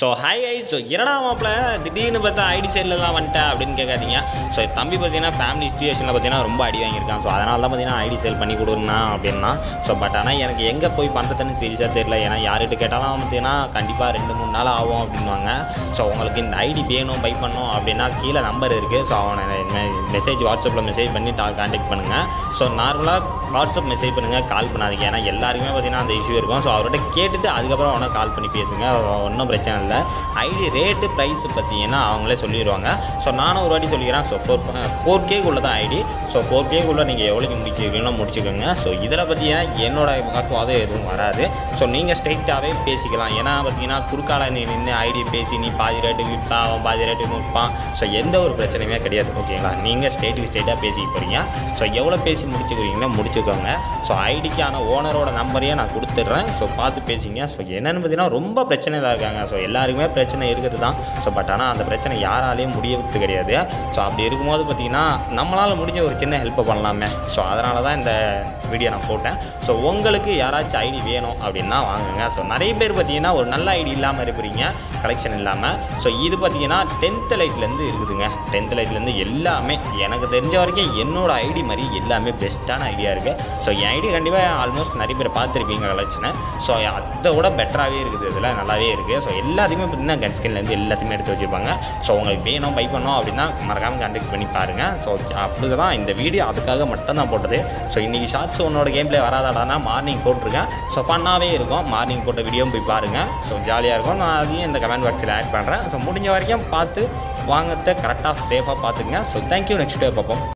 So high ஐ so என்னடா மாப்பிள்ள திடீர்னு பார்த்தா ஐடி சைடில் தான் வந்துட்டேன் அப்படின்னு கேட்காதீங்க. ஸோ தம்பி பார்த்தீங்கன்னா ஃபேமிலி சுச்சுவேஷனில் பார்த்தீங்கன்னா ரொம்ப அடி வாங்கியிருக்கான். ஸோ அதனால தான் பார்த்தீங்கன்னா ஐடி சேல் பண்ணி கொடுங்கண்ணா அப்படின்னா. ஸோ பட் ஆனால் எனக்கு எங்கே போய் பண்ணுறதுன்னு சீரியஸாக தெரியல. ஏன்னா யார்கிட்ட கேட்டாலும் பார்த்தீங்கன்னா கண்டிப்பாக ரெண்டு மூணு நாள் ஆகும் அப்படின்வாங்க ஸோ உங்களுக்கு இந்த ஐடி வேணும் பை பண்ணும் அப்படின்னா கீழே நம்பர் இருக்குது ஸோ அவனை மெசேஜ் வாட்ஸ்அப்பில் மெசேஜ் பண்ணி டா கான்டாக்ட் பண்ணுங்கள் ஸோ நார்மலாக வாட்ஸ்அப் மெசேஜ் பண்ணுங்கள் கால் பண்ணாதீங்க. ஏன்னா எல்லாருக்குமே பார்த்தீங்கன்னா அந்த இஷ்யூ இருக்கும். ஸோ அவர்கிட்ட கேட்டுட்டு அதுக்கப்புறம் அவனை கால் பண்ணி பேசுங்க. ஒன்றும் பிரச்சனை இல்லை ஐடி ரேட்டு ப்ரைஸ் பார்த்தீங்கன்னா அவங்களே சொல்லிடுவாங்க ஸோ நானும் ஒரு வாட்டி சொல்லிக்கிறேன். ஸோ ஃபோர் ஃபோர் கேக்குள்ளே தான் ஐடி ஸோ ஃபோர் கேக்குள்ளே நீங்கள் எவ்வளோக்கு முடிச்சுக்கிறீங்களோ முடிச்சுக்கோங்க. ஸோ இதில் பார்த்தீங்கன்னா என்னோட அது எதுவும் வராது. ஸோ நீங்கள் ஸ்ட்ரைட்டாகவே பேசிக்கலாம். ஏன்னா பார்த்தீங்கன்னா குறுக்கால நீ நின்று ஐடி பேசி நீ பாதி ரேட்டு விற்பா அவன் பாதி ரேட்டு விற்பான். ஸோ எந்த ஒரு பிரச்சனையுமே கிடையாது. ஓகேங்களா நீங்கள் ஸ்டேட்டுக்கு ஸ்ட்ரெயிட்டாக பேசிக்க போகிறீங்க ஸோ எவ்வளோ பேசி முடிச்சுக்கிறீங்களோ முடிச்சுக்கோங்க. ஸோ ஐடிக்கான ஓனரோட நம்பரையே நான் கொடுத்துட்றேன். ஸோ பார்த்து பேசிங்க. ஸோ என்னென்னு பார்த்தீங்கன்னா ரொம்ப பிரச்சனையில் இருக்காங்க. ஸோ எல்லாருக்குமே பிரச்சனை இருக்குது தான் ஸோ பட் ஆனால் அந்த பிரச்சனை யாராலையும் முடியறது கிடையாது. ஸோ அப்படி இருக்கும்போது பார்த்தீங்கன்னா நம்மளால் முடிஞ்ச ஒரு சின்ன ஹெல்ப்பை பண்ணலாமே. ஸோ அதனால தான் இந்த வீடியோ நான் போட்டேன். ஸோ உங்களுக்கு யாராச்சும் ஐடி வேணும் அப்படின்னா வாங்குங்க. ஸோ நிறைய பேர் பார்த்தீங்கன்னா ஒரு நல்ல ஐடி இல்லாமல் இருக்கிறீங்க. கலெக்ஷன் இல்லாமல் ஸோ இது பார்த்தீங்கன்னா டென்த்து லைட்லேருந்து இருக்குதுங்க. டென்த்து லைட்லேருந்து எல்லாமே எனக்கு தெரிஞ்ச வரைக்கும் என்னோட ஐடி மாதிரி எல்லாமே பெஸ்ட்டான ஐடியா இருக்குது ஸோ என் ஐடி கண்டிப்பாக ஆல்மோஸ்ட் நிறைய பேர் பார்த்துருப்பீங்க கலெக்ஷனை ஸோ அதை விட பெட்டராகவே இருக்குது. இதில் நல்லாவே இருக்குது ஸோ எல்லா எல்லாத்தையுமே பார்த்தீங்கன்னா கன் ஸ்கின்லேருந்து எல்லாத்தையுமே எடுத்து வச்சுருப்பாங்க. ஸோ உங்களுக்கு வேணும் பை பண்ணோம் அப்படின்னா மறக்காமல் கான்டாக்ட் பண்ணி பாருங்கள் ஸோ அப்படி தான் இந்த வீடியோ அதுக்காக மட்டும் தான் போட்டது. ஸோ இன்றைக்கி ஷார்ட்ஸ் உன்னோட கேம் வராதாடானா மார்னிங் போட்டிருக்கேன். ஸோ ஃபன்னாகவே இருக்கும். மார்னிங் போட்ட வீடியோவும் போய் பாருங்கள் ஸோ ஜாலியாக இருக்கும். நான் அதையும் இந்த கமெண்ட் பாக்ஸில் ஆட் பண்ணுறேன் ஸோ முடிஞ்ச வரைக்கும் பார்த்து வாங்கத்தை கரெக்டாக சேஃபாக பார்த்துங்க ஸோ தேங்க்யூ நெக்ஸ்ட் டே பார்ப்போம்.